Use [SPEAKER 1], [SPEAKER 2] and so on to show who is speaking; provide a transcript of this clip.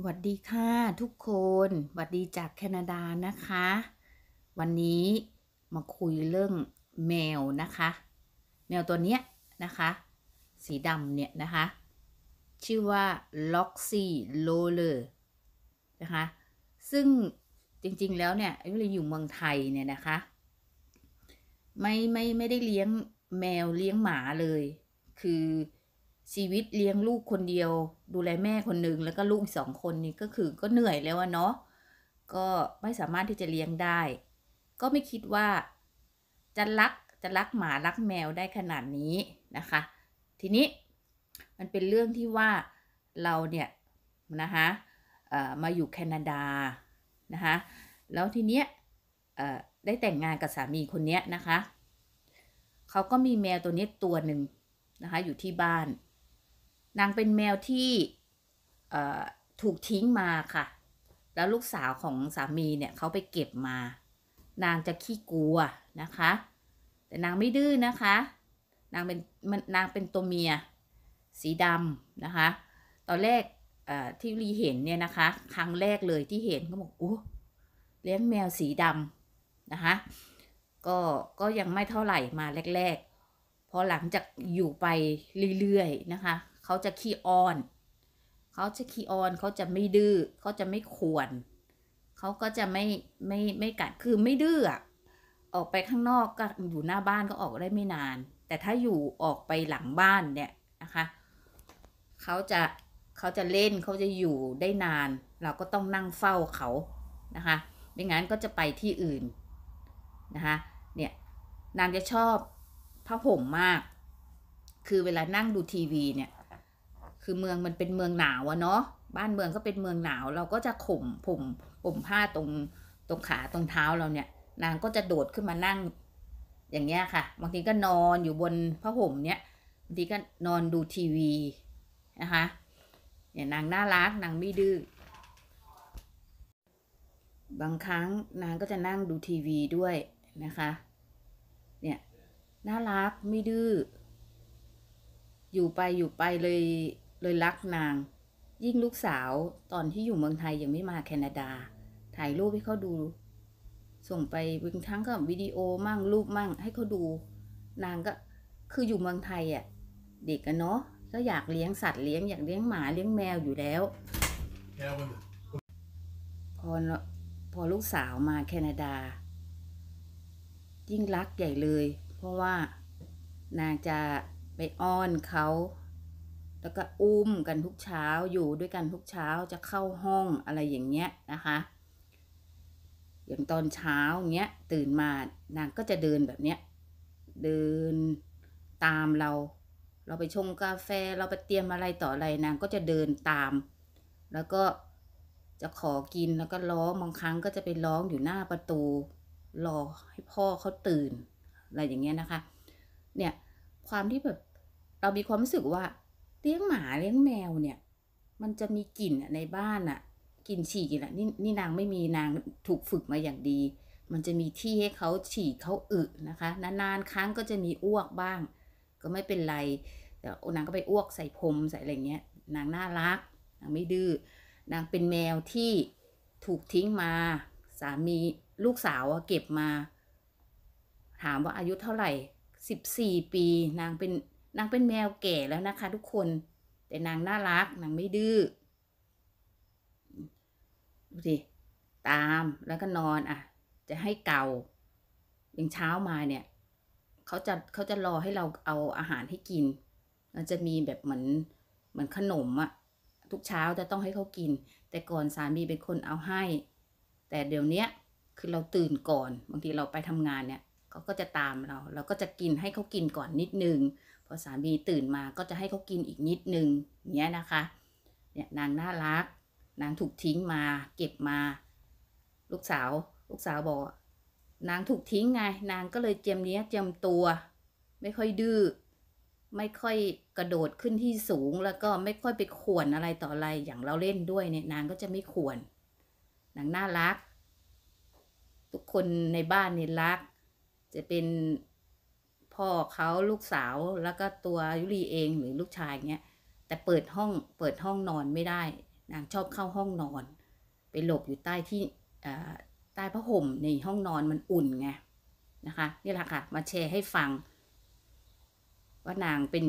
[SPEAKER 1] สวัสดีค่ะทุกคนสวัสดีจากแคนาดานะคะ วันนี้มาคุยเรื่องแมวนะคะ แมวตัวเนี้ยนะคะ สีดำเนี่ยนะคะ ชื่อว่า Loxy l o l e r นะคะ ซึ่งจริงๆแล้วเนี่ยเวลาอยู่เมืองไทยเนี่ยนะคะ ไม่ไม่ไม่ได้เลี้ยงแมวเลี้ยงหมาเลย คือ ชีวิตเลี้ยงลูกคนเดียว ดูแลแม่คนหนึ่งแล้วก็ลูกสองคนนี่ก็คือก็เหนื่อยแล้วเนาะก็ไม่สามารถที่จะเลี้ยงได้ ก็ไม่คิดว่าจะรักจะรักหมารักแมวได้ขนาดนี้นะคะ ทีนี้มันเป็นเรื่องที่ว่าเราเนี่ยนะคะมาอยู่แคนาดานะคะแล้วทีเนี้ยได้แต่งงานกับสามีคนเนี้ยนะคะเขาก็มีแมวตัวนี้ตัวหนึ่งนะคะอยู่ที่บ้าน นางเป็นแมวที่ถูกทิ้งมาค่ะ แล้วลูกสาวของสามีเนี่ยเขาไปเก็บมา นางจะขี้กลัวนะคะ แต่นางไม่ดื้อนะคะ นางเป็นมันนางเป็นตัวเมีย สีดำนะคะ ตอนแรกที่รีเห็นเนี่ยนะคะ ครั้งแรกเลยที่เห็นก็บอกโอ้เลี้ยงแมวสีดำนะคะ ก็ก็ยังไม่เท่าไหร่มาแรก ๆ พอหลังจากอยู่ไปเรื่อยๆนะคะ เขาจะขี้อ้อน เขาจะขี้อ้อนเขาจะไม่ดื้อเขาจะไม่ขวนเขาก็จะไม่ไม่ไม่กัดคือไม่ดื้อออกไปข้างนอกก็อยู่หน้าบ้านก็ออกได้ไม่นาน แต่ถ้าอยู่ออกไปหลังบ้านเนี่ยนะคะเขาจะเขาจะเล่นเขาจะอยู่ได้นาน เราก็ต้องนั่งเฝ้าเขานะคะไม่งั้นก็จะไปที่อื่นนะคะเนี่ยนางจะชอบผ้าห่มมาก คือเวลานั่งดูทีวีเนี่ย คือเมืองมันเป็นเมืองหนาวอะเนาะบ้านเมืองก็เป็นเมืองหนาว เราก็จะข่มผมผมผ้าตรงตรงขาตรงเท้าเราเนี่ย นางก็จะโดดขึ้นมานั่งอย่างเงี้ยค่ะ บางทีก็นอนอยู่บนผ้าห่มเนี้ยบางทีก็นอนดูทีวีนะคะเนี่ยนางน่ารักนางไม่ดื้อบางครั้งนางก็จะนั่งดูทีวีด้วยนะคะ เนี่ยน่ารักไม่ดื้ออยู่ไปอยู่ไปเลย เลยรักนาง ยิ่งลูกสาวตอนที่อยู่เมืองไทยยังไม่มาแคนาดา ถ่ายรูปให้เขาดู ส่งไปบางครั้งก็วิดีโอมั่งรูปมั่งให้เขาดู นางก็คืออยู่เมืองไทยอะเด็กอะเนาะก็อยากเลี้ยงสัตว์เลี้ยงอยากเลี้ยงหมาเลี้ยงแมวอยู่แล้ว พอพอลูกสาวมาแคนาดา ยิ่งรักใหญ่เลย เพราะว่านางจะไปอ้อนเขา แล้วก็อุ้มกันทุกเช้าอยู่ด้วยกันทุกเช้าจะเข้าห้องอะไรอย่างเงี้ยนะคะ อย่างตอนเช้าเงี้ยตื่นมานางก็จะเดินแบบเนี้ยเดินตามเรา เราไปชงกาแฟเราไปเตรียมอะไรต่ออะไรนางก็จะเดินตาม แล้วก็จะขอกินแล้วก็ร้องบางครั้งก็จะไปร้องอยู่หน้าประตู รอให้พ่อเขาตื่นอะไรอย่างเงี้ยนะคะ เนี่ยความที่แบบเรามีความรู้สึกว่า เลี้ยงหมาเลี้ยงแมวเนี่ย มันจะมีกลิ่นอะในบ้านอะกลิ่นฉี่กลิ่นอะนี่นี่นางไม่มีนางถูกฝึกมาอย่างดี มันจะมีที่ให้เขาฉี่เขาอึนะคะนานๆครั้งก็จะมีอ้วกบ้าง ก็ไม่เป็นไรแต่นางก็ไปอ้วกใส่พรมใส่อะไรเงี้ย นางน่ารักนางไม่ดื้อนางเป็นแมวที่ถูกทิ้งมา สามีลูกสาวเก็บมา ถามว่าอายุเท่าไหร่สิบสี่ปี นางเป็น นางเป็นแมวแก่แล้วนะคะ ทุกคน แต่นางน่ารัก นางไม่ดื้อ ดูสิ ตามแล้วก็นอนอะ จะให้เกาอย่างเช้ามาเนี่ย เขาจะเขาจะรอให้เราเอาอาหารให้กินมันจะมีแบบเหมือนเหมือนขนมอะทุกเช้าจะต้องให้เขากิน แต่ก่อนสามีเป็นคนเอาให้ แต่เดี๋ยวนี้คือเราตื่นก่อน บางทีเราไปทำงานเนี่ย เขาก็จะตามเรา เราก็จะกินให้เขากินก่อนนิดนึง พอสามีตื่นมาก็จะให้เขากินอีกนิดนึงเงี้ยนะคะ เนี่ยนางน่ารัก นางถูกทิ้งมา เก็บมา ลูกสาว ลูกสาวบอกนางถูกทิ้งไง นางก็เลยเจียมเนี้ยเจียมตัว ไม่ค่อยดื้อ ไม่ค่อยกระโดดขึ้นที่สูง แล้วก็ไม่ค่อยไปข่วนอะไรต่ออะไร อย่างเราเล่นด้วยเนี่ย นางก็จะไม่ข่วน นางน่ารัก ทุกคนในบ้านนี่รัก จะเป็นพ่อเขาลูกสาวแล้วก็ตัวยุรีเองหรือลูกชายเงี้ยแต่เปิดห้องเปิดห้องนอนไม่ได้ นางชอบเข้าห้องนอน ไปหลบอยู่ใต้ที่ใต้ผ้าห่มในห้องนอนมันอุ่นไงนะคะนี่แหละค่ะ มาแชร์ให้ฟัง ว่านางเป็น